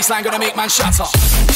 bassline gonna make man shatter.